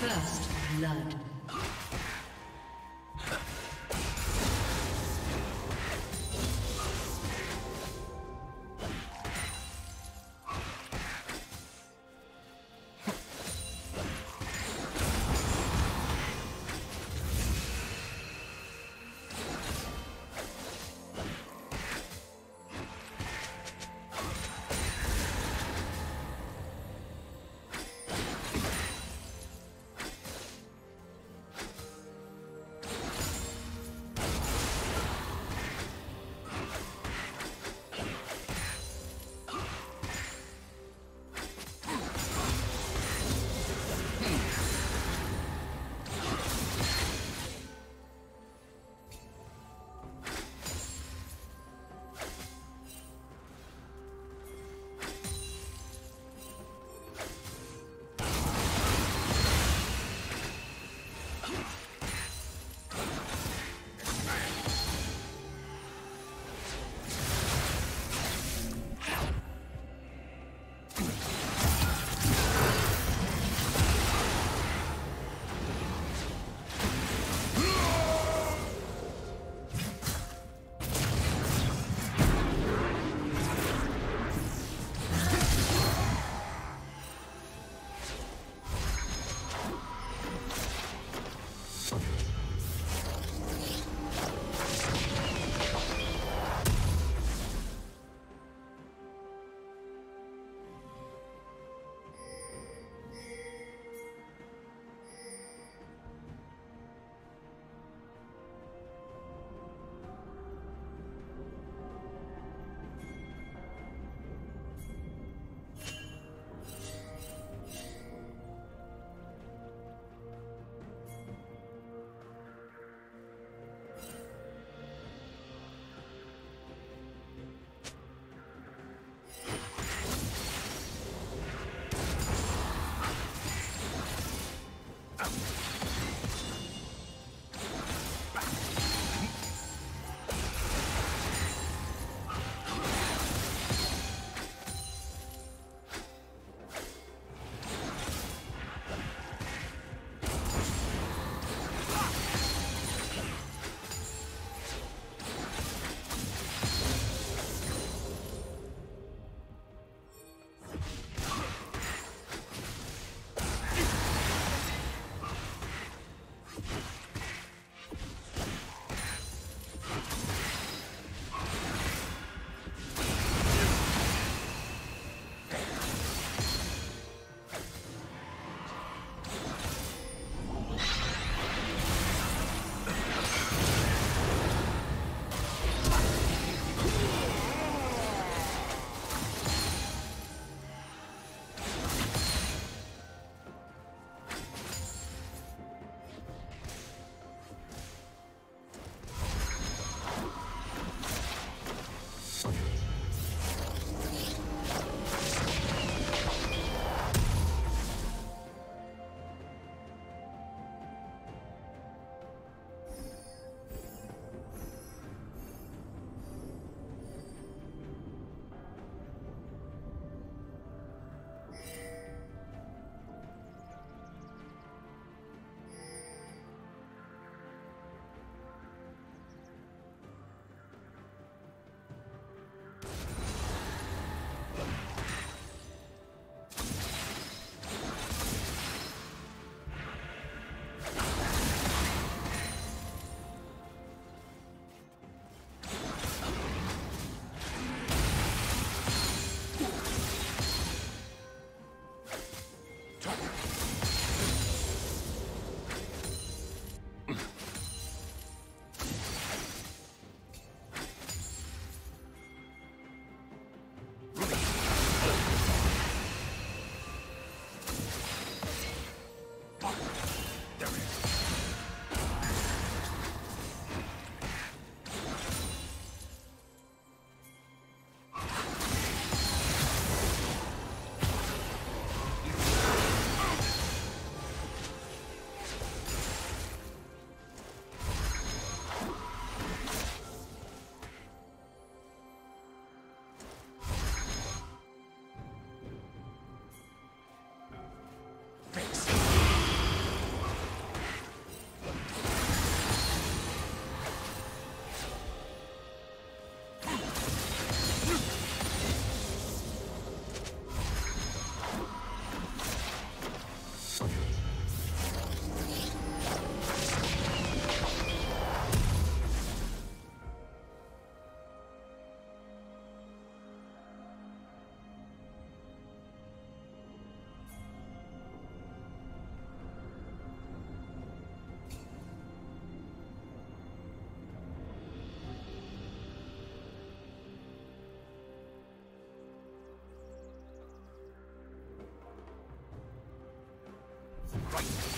First blood. Right.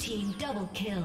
Team double kill.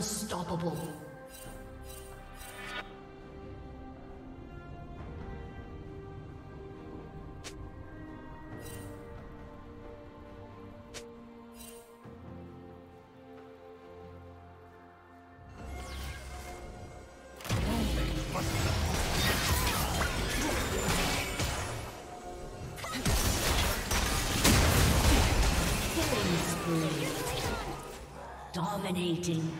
Unstoppable. Dominating.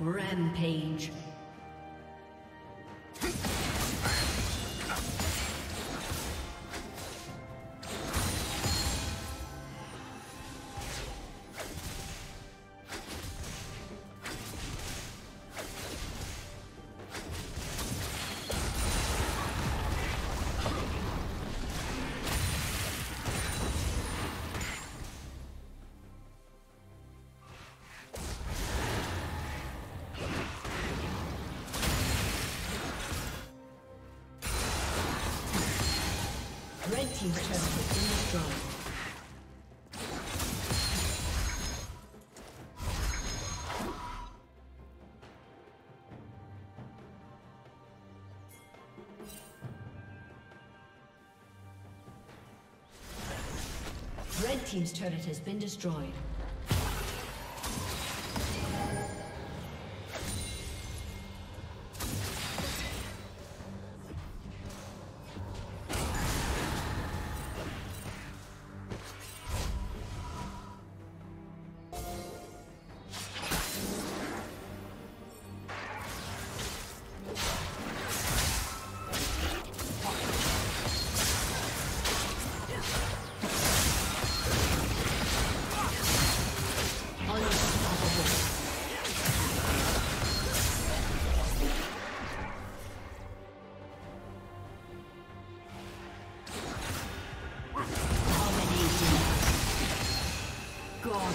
Rampage. Team's turret has been destroyed. Red Team's turret has been destroyed.